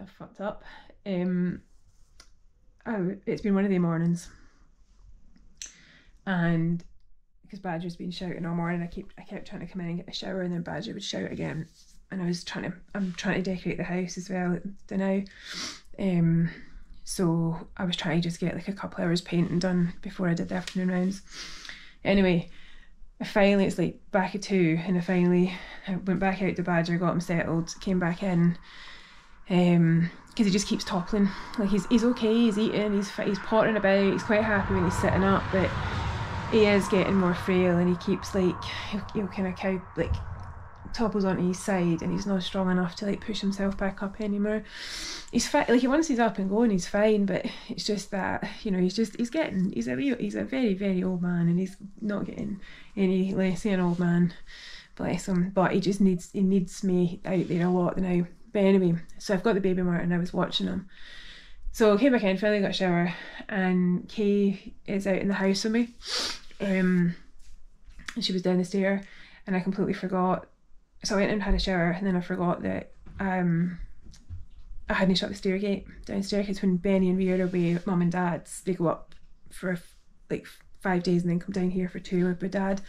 I've fucked up. Um, oh, it's been one of the mornings, and because Badger's been shouting all morning, I keep I kept trying to come in and get a shower, and then Badger would shout again, and I was trying to I'm trying to decorate the house as well now, um, so I was trying to just get like a couple hours painting done before I did the afternoon rounds. Anyway, I finally it's like back at two, and I finally I went back out to Badger, got him settled, came back in, um, because he just keeps toppling. Like he's he's okay, he's eating, he's he's pottering about, he's quite happy when he's sitting up, but he is getting more frail and he keeps like he'll, he'll kind of cow like topples onto his side and he's not strong enough to like push himself back up anymore. He's fine like once he's up and going he's fine but it's just that you know he's just he's getting he's a he's a very very old man and he's not getting any less an old man bless him but he just needs he needs me out there a lot now but anyway so I've got the baby monitor and I was watching him so I came back in, finally got a shower, and Kay is out in the house with me. Um, and she was down the stair, and I completely forgot. So I went in and had a shower, and then I forgot that um, I hadn't shut the stair gate downstairs because when Benny and Rhea are away, mum and dad's, they go up for like five days and then come down here for two with my dad.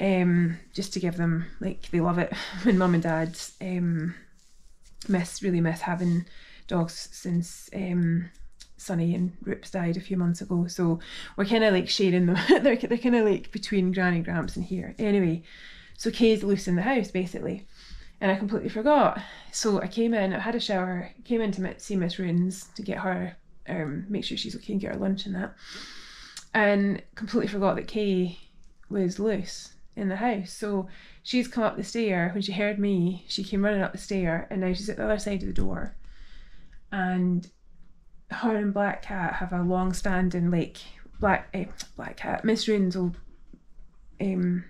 Um, just to give them like they love it when mum and dad um miss really miss having dogs since um, Sunny and Roops died a few months ago. So we're kind of like sharing them. they're they're kind of like between Granny Gramps and here. Anyway, so Kay's loose in the house basically, and I completely forgot. So I came in. I had a shower. Came in to see Miss Roons to get her, um, make sure she's okay and get her lunch and that, and completely forgot that Kay was loose in the house. So she's come up the stair. When she heard me, she came running up the stair, and now she's at the other side of the door and her and Black Cat have a long standing like Black eh, Black Cat Miss Roons will um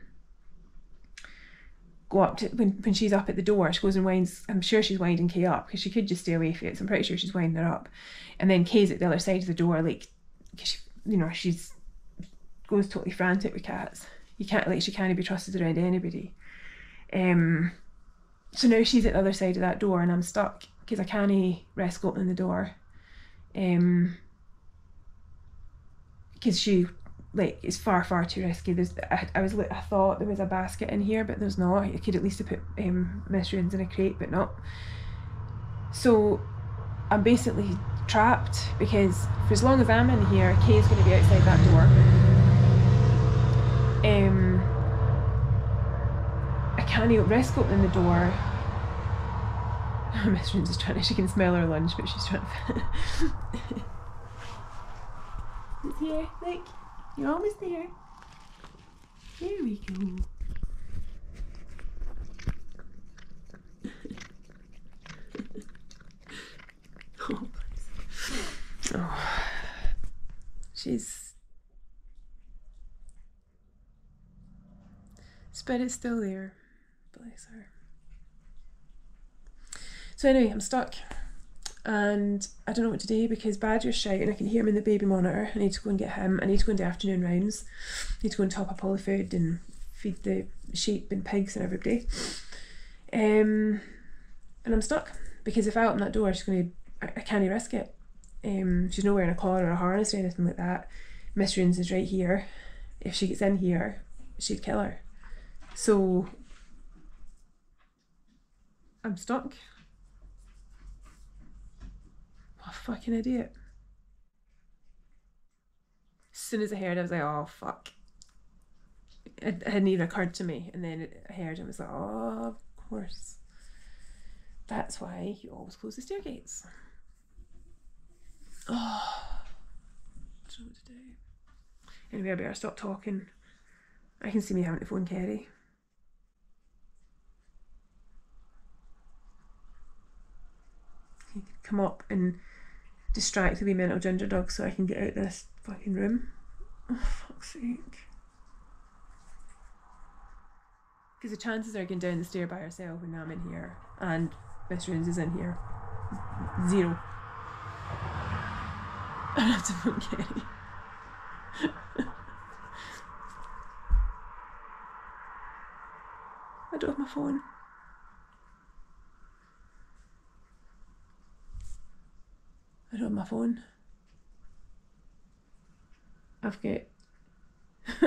go up to when, when she's up at the door she goes and winds I'm sure she's winding Kay up because she could just stay away from it so I'm pretty sure she's winding her up and then Kay's at the other side of the door like she, you know she's goes totally frantic with cats you can't like she can't be trusted around anybody um so now she's at the other side of that door and I'm stuck because I can't risk opening the door. Um, because she like it's far far too risky. There's I, I was I thought there was a basket in here, but there's not. I could at least have put um mushrooms in a crate, but not. So I'm basically trapped because for as long as I'm in here, Kay's going to be outside that door. Um, I can't risk opening the door Miss Roons is trying to, she can smell her lunch, but she's trying to. it's here, look, you're almost there. There we go. oh, oh, she's. Spirit's still there. So anyway, I'm stuck and I don't know what to do because Badger's shouting. I can hear him in the baby monitor. I need to go and get him. I need to go do afternoon rounds. I need to go and top up all the food and feed the sheep and pigs and everybody. Um, and I'm stuck because if I open that door, she's going to. I, I can't risk it. Um, she's nowhere in a collar or a harness or anything like that. Miss Roons is right here. If she gets in here, she'd kill her. So I'm stuck. What a fucking idiot. As soon as I heard it, I was like, oh, fuck. It, hadn't even occurred to me. And then I heard it and was like, oh, of course. That's why you always close the stair gates. Oh, I don't know what to do. Anyway, I better stop talking. I can see me having to phone Kerry. He could come up and distract the wee mental ginger dog so I can get out this fucking room. Oh, fuck's sake. Because the chances are getting down the stair by herself when I'm in here and Miss Roons is in here. Zero. I have to phone Kenny. I don't have my phone. Don't have my phone. I've got.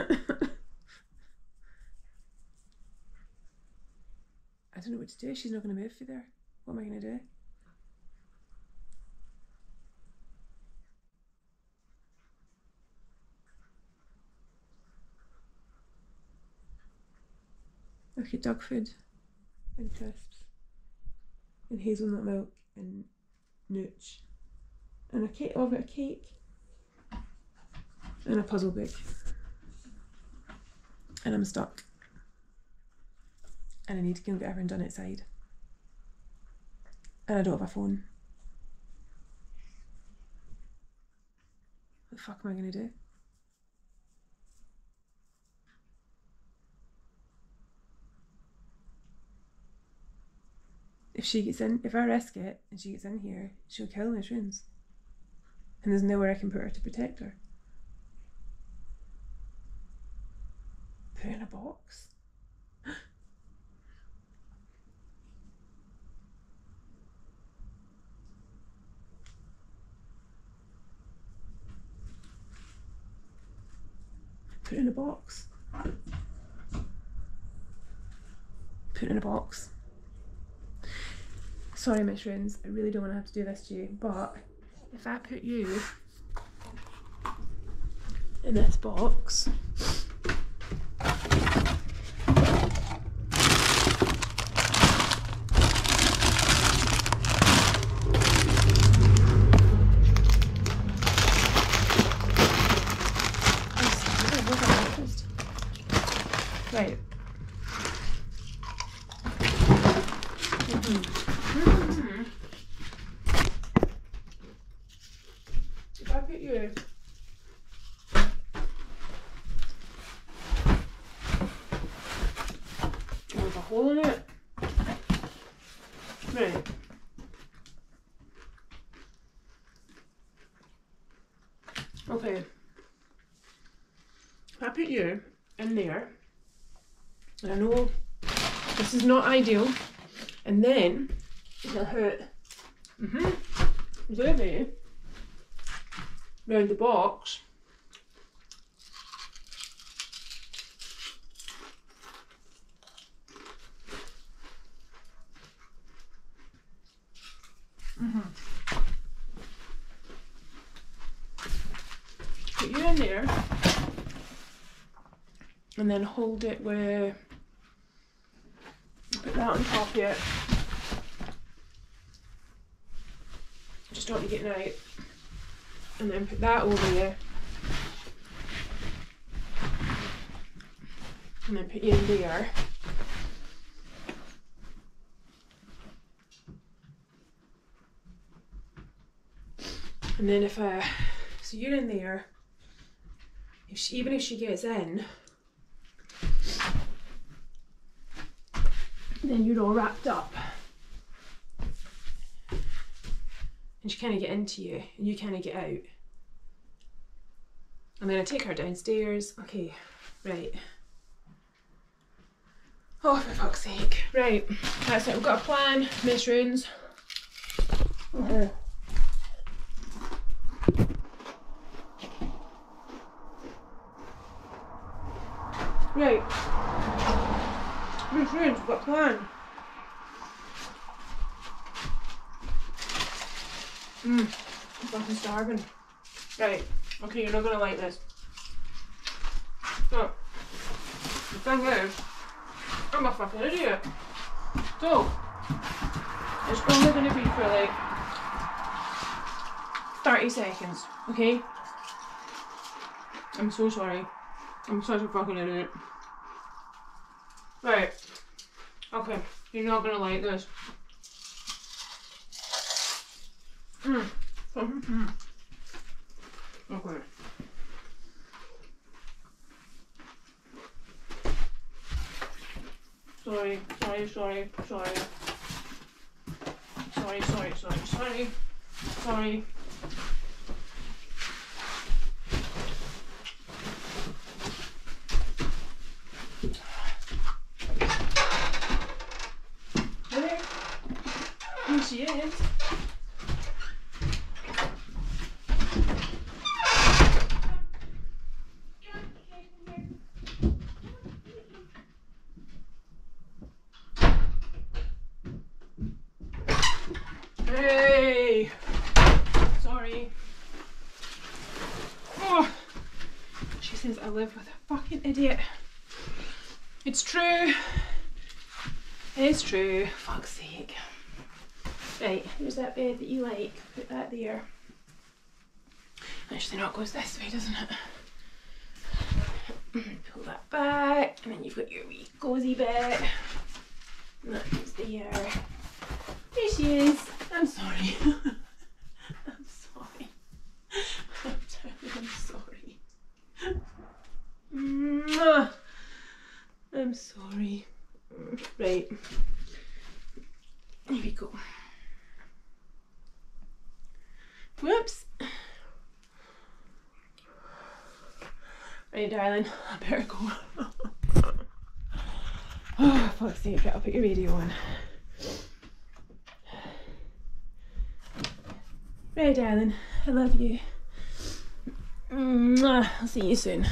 I don't know what to do. She's not going to move through there. What am I going to do? Okay, dog food and crisps and hazelnut milk and nooch and a cake. Oh, I've got a cake and a puzzle book and I'm stuck and I need to go and get everything done outside and I don't have a phone. What the fuck am I going to do? if she gets in, if I risk it and she gets in here, she'll kill my shrooms. And there's nowhere I can put her to protect her. Put in a box. Put in a box. Put in a box. Sorry, mushrooms, I really don't want to have to do this to you, but if I put you in this box, Right. If I put you with a hole in it. Right. Okay. I put you in there, and I know this is not ideal, and then it'll hurt. Mm-hmm. Maybe round the box. Mm-hmm. Put you in there and then hold it where put that on top of it. Just don't you getting out and then put that over there. And then put you in there. And then if uh, so you're in there. If she, even if she gets in, then you're all wrapped up. and she kind of get into you and you kind of get out and then I take her downstairs okay right oh for fuck's sake right that's it we've got a plan Miss Roons uh-huh. Right Miss Roons we've got Mmm, I'm fucking starving. Right, okay, you're not gonna like this. So, the thing is, I'm a fucking idiot. So, it's only gonna be for like 30 seconds, okay? I'm so sorry. I'm such a fucking idiot. Right. Okay, you're not gonna like this. Mm. Okay. Sorry, sorry, sorry, sorry. Sorry, sorry, sorry, sorry. Sorry. There. Here she is. Hey! Sorry. Oh. She says I live with idiot. It's true. It's true. Fuck's sake. Right, there's that bed that you like. Put that there. Actually, no, it goes this way, doesn't it? Pull that back, and then you've got your wee cozy bit. And that goes there. There she is. I'm sorry. I'm sorry. I'm terribly sorry. Mwah. I'm sorry. Right. Here we go. Whoops. Right, darling, I better go. oh, fuck's sake, I'll put your radio on. Right, darling, I love you. I'll see you soon.